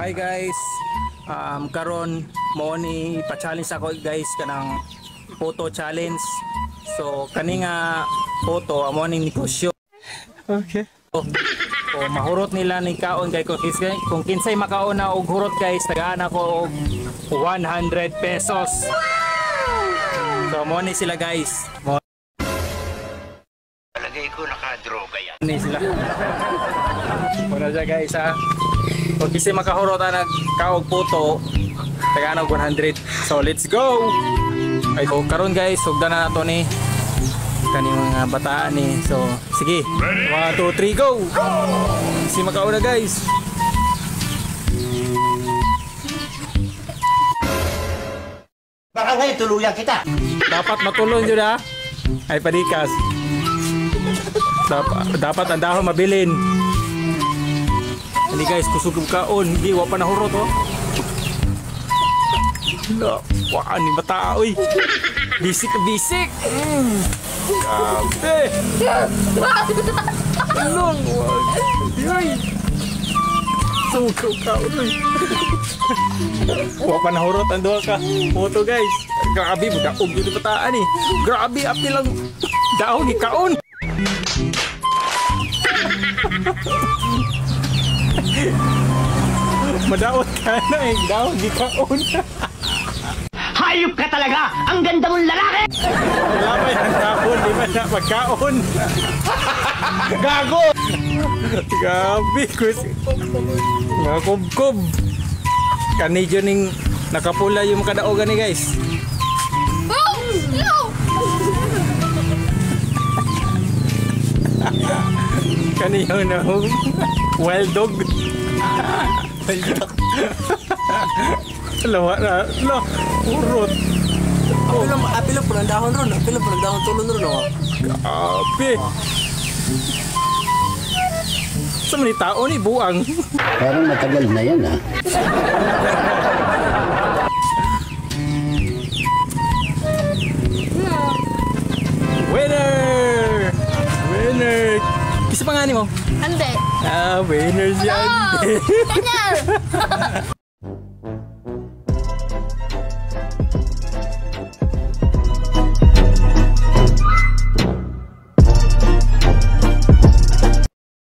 Hi guys. Um karon mo ni pa-challenge ako guys kanang photo challenge. So kani nga photo amo ning negosyo. Okay. O mahurot nila ni kaon kay kung kinsay, kung kinsay makaon na og hurot guys tagaan ako og 100 pesos. So mo ni sila guys. Mo Palagay ko nakadroga yan. ni sila. Siya guys ha. Kung kinsay makahurot na nagkaog photo tagaan og 100. So let's go. Ay so karon guys sugdan na nato ni kani mga bataan ni. So sige. 1 2 3 go. Si makauna guys. Baka ngayon tuluyan kita. Dapat matulon yun ha. Ay padikas. Dapat, dapat ang dahon mabilin. Hindi guys, kusog kaon. Hindi, wa pa nahurot oh. Hala, wa ni bata oy. Bisik na bisik. Mm. Grabe. Anong, wag. Ay. Sugaw ka oy. Wa pa nahurot ang ka. Photo guys. Grabe, daog yun yung bataan eh. Grabe, api lang daon ni kaon. Madaot ka na eh. Daon ni kaon. Hayop ka talaga! Ang ganda mong lalaki! Wala pa yung daon. Di ba na magkaon? Gago! Kus. Mga kubkub. Kanidyo ning nakapula yung kadaogan ni guys. Oh! No! Kaniyo na wild dog. Lawa na. La, urot. Apil lang, apil lang po ng dahon ron. Apil lang po ng dahon tulon ron. Oh. Grabe. Sa mga tao ni buang. Parang matagal na yan ah. Winner! Winner! Kisa pa nga ni mo? Hindi. Ah, winners yan. Winner!